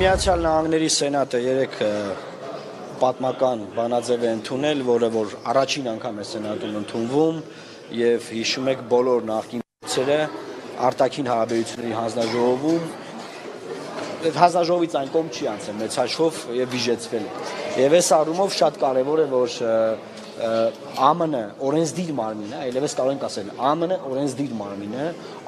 Միացյալ Նահանգների Սենատը երեք պատմական բանաձև է ընդունել, որը որ առաջին անգամ է Սենատում ընդունվում եւ հիշում եք բոլոր նախկին ցերը արտաքին հարաբերությունների հանձնաժողովում հանձնաժողովից այն կողմ չի անցել մեծ հաշվով եւ վիժեցվել։ Եվ այս առումով շատ կարեւոր է որ ԱՄՆ օրենսդիր մարմինը, այլևս կարող ենք ասել, ԱՄՆ օրենսդիր մարմինը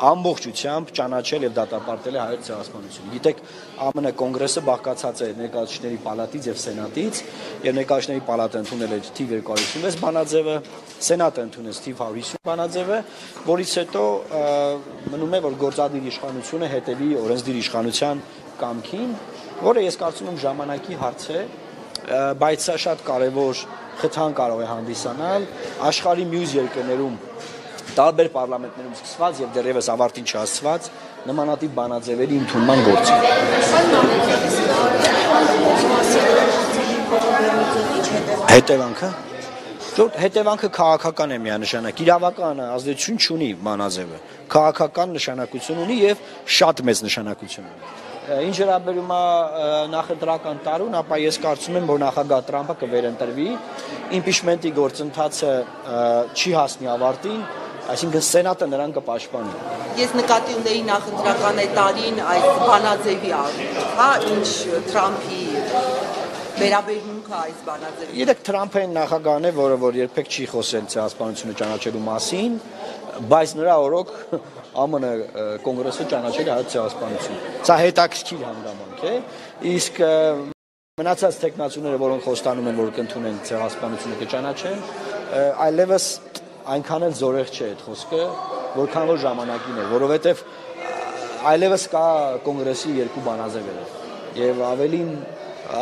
ամբողջությամբ ճանաչել եւ դատապարտել է հայոց ցեղասպանությունը։ Գիտեք, ԱՄՆ կոնգրեսը բաղկացած է ներկայացուցիչների պալատից եւ սենատից, եւ ներկայացուցիչների պալատը ընդունել է թիվ 256 բանաձևը, սենատը ընդունեց թիվ 150 բանաձևը, որից հետո մնում է որ գործադիր իշխանությունը հետևի օրենսդիր իշխանության կամքին, որը ես կարծում եմ ժամանակի հարց է, բայց սա շատ կարևոր խթան կարող է հանդիսանալ աշխարհի մյուս երկրներում տարբեր պարլամենտներում սկսված եւ դեռևս ավարտին չհասցված նմանատիպ բանաձևերի ընդունման գործը։ Հետևանքը? Ժողովուրդ հետևանքը քաղաքական է միանշանակ։ Իրավական ազդեցություն չունի բանաձևը։ Քաղաքական նշանակություն ունի եւ շատ մեծ նշանակություն ունի։ Ինչ վերաբերում է նախընտրական տարուն, ապա ես կարծում եմ, որ նախագահ Տրամփը կվերընտրվի, իմպիչմենտի գործընթացը չի հասնի ավարտին, այսինքն սենատը նրան կպաշտպանի։ Ես նկատի ունեի նախընտրական տարին այս բանաձևի առումով, հա, ինչ Տրամփի վերաբերմունքը այս բանաձևի։ Երեք Տրամփը այն նախագահն է, որը որ երբեք չի խոսել ցեղասպանությունը ճանաչելու մասին, բայց նրա օրոք ԱՄՆ կոնգրեսը ճանաչել է հայ ցեղասպանություն։ Սա հետաքրքիր հանգամանք է։ Իսկ մնացած տեխնացուները, որոնք խոստանում են, որ կընդունեն ցեղասպանությունը կճանաչեն, այլևս այնքան էլ զորեղ չէ այդ խոսքը, որքան որ ժամանակին է, որովհետև այլևս կա կոնգրեսի երկու բանաձևերը եւ ավելին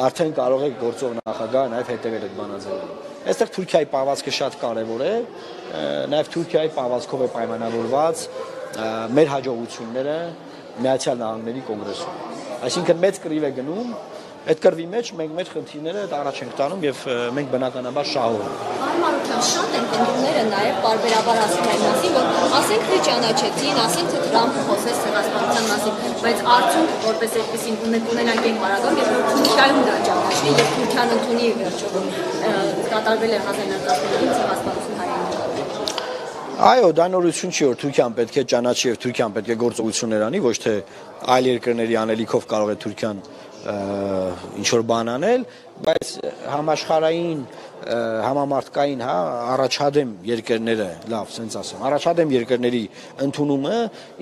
արդեն կարող է գործող նախագահը նաև հետևել այդ բանաձևին։ Այստեղ Թուրքիայի պահվածքը շատ կարևոր է, նաև Թուրքիայի պահվածքով է պայմանավորված մեր հաջողությունները Միացյալ Նահանգների կոնգրեսում։ Այսինքն մեծ կռիվ է գնում, այդ կռվի մեջ մենք մեր խնդիրները առաջ ենք տանում եւ մենք բնականաբար շահում ենք։ Հարմարության շատ են ընդունները նաև բարբերաբար ասում են մասին, որ ասենք թե ճանաչեցին, ասենք թե Թրամփը խոսեց ցեղասպանության մասին, բայց արդյունք որպես այդպեսին ունենանք են Մարագան եւ Թուրքիայում դա ճանաչեցին ճանաչվի եւ Թուրքիան ընդունի վերջում կատարվել է 1915 ցեղասպանություն հայերին։ Այո, դա նորություն չի, որ Թուրքիան պետք է ճանաչի եւ Թուրքիան պետք է գործողություններ անի, ոչ թե այլ երկրների անելիքով կարող է Թուրքիան ինչ որ բան անել, բայց համաշխարային համամարտկային, հա, առաջադեմ երկրները, լավ, սենց ասեմ, առաջադեմ երկրների ընդունումը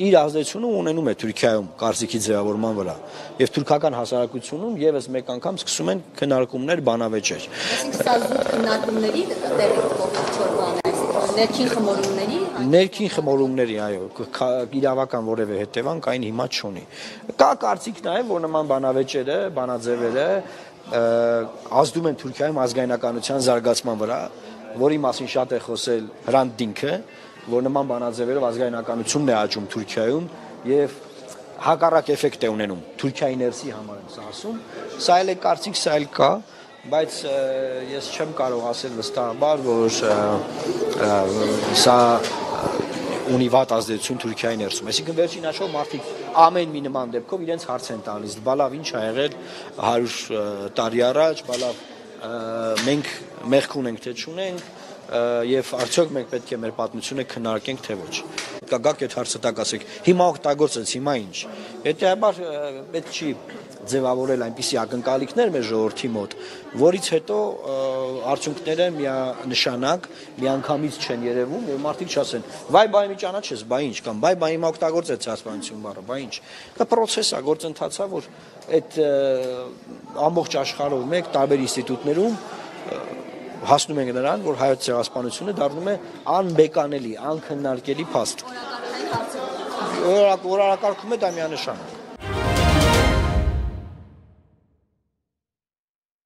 իր ազդեցությունը ունենում է Թուրքիայում կարծիքի ձևավորման վրա։ Եվ թուրքական հասարակությունում եւս մեկ անգամ սկսում են քննարկումներ, բանավեճեր։ Այսինքն սա զուտ քննարկումների տեղի կողմից ներքին խմորումների ներքին խմորումների, այո, իրավական որևէ հետևանք այն հիմա չունի։ Կա կարծիք նաև, որ նման բանավեճերը, բանաձևերը ազդում են Թուրքիայում ազգայնականության զարգացման վրա, որի մասին շատ է խոսել Հրանտ Դինքը, որ նման բանաձևերով ազգայնականությունն է աճում Թուրքիայում եւ հակառակ էֆեկտ է ունենում Թուրքիայի ներսի համար եմ սա ասում։ Սա էլ է կարծիք, սա էլ կա, բայց ես չեմ կարող ասել վստահաբար, որ սա ունի վատ ազդեցություն Թուրքիայի ներսում։ Այսինքն վերջին հաշվով մարդիկ ամեն մի նման դեպքով իրենց հարց են տալիս. բալավ ինչ ա եղել 100 տարի առաջ, բալավ մենք մեղք ունենք թե չունենք, եւ արդյոք մենք պետք է մեր պատմությունը քննարկենք թե ոչ։ Կա գաք այդ հարցը տակ ասեք։ Հիմա օգտագործեց, հիմա ինչ։ Հետեւաբար պետք չի ձևավորել այնպիսի ակնկալիքներ մեր ժողովրդի մոտ, որից հետո արդյունքները միանշանակ միանգամից չեն երևում եւ մարդիկ չասեն. «Վայ, բայ մի ճանաչես, բայ ինչ» կամ «Բայ, բայ հիմա օգտագործեց հասկանություն բառը», բայ ինչ։ Դա process է, գործընթաց է, որ այդ ամբողջ աշխարհով մեկ տարբեր ինստիտուտներում հասնում ենք նրան, որ հայոց ցեղասպանությունը դառնում է անբեկանելի, անքննարկելի փաստ։ Օրակարգում է դա միանշանակ։